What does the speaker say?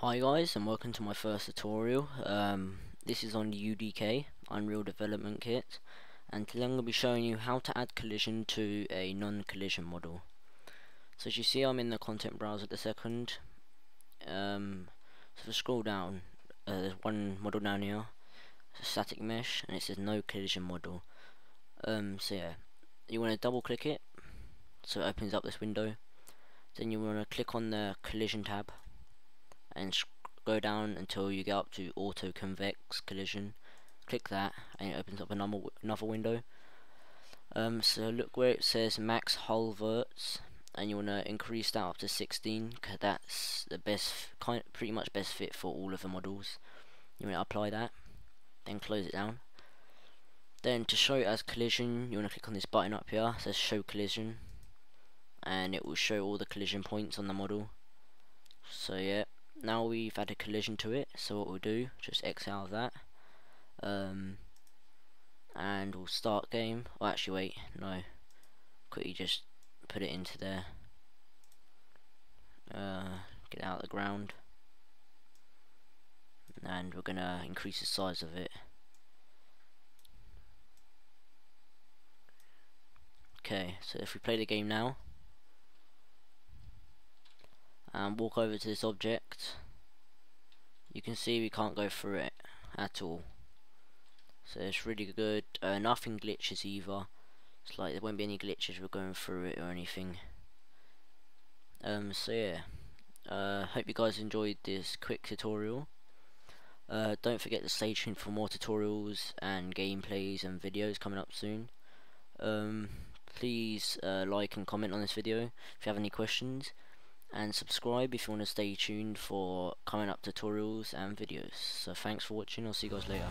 Hi guys and welcome to my first tutorial. Um, this is on the UDK, Unreal Development Kit and today I'm going to be showing you how to add collision to a non-collision model. So as you see I'm in the content browser at the second. Um, so if I scroll down, uh, there's one model down here, it's a static mesh and it says no collision model. Um, so yeah, you want to double click it so it opens up this window. Then you want to click on the collision tab and go down until you get up to auto convex collision. Click that and it opens up another, another window. Um, so look where it says max hull verts and you want to increase that up to 16 because that's the best kind pretty much best fit for all of the models. You want to apply that then close it down. Then to show it as collision you want to click on this button up here it says show collision and it will show all the collision points on the model. So yeah now we've had a collision to it so what we'll do just X out of that um, and we'll start game. Oh actually wait no. Quickly just put it into there. Uh, get out of the ground. And we're gonna increase the size of it. Okay so if we play the game now and walk over to this object. You can see we can't go through it at all. So it's really good. Uh, nothing glitches either. It's like there won't be any glitches we're going through it or anything. Um so yeah. Uh, hope you guys enjoyed this quick tutorial. Uh, don't forget to stay tuned for more tutorials and gameplays and videos coming up soon. Um, please uh, like and comment on this video if you have any questions and subscribe if you want to stay tuned for coming up tutorials and videos. So thanks for watching. I'll see you guys later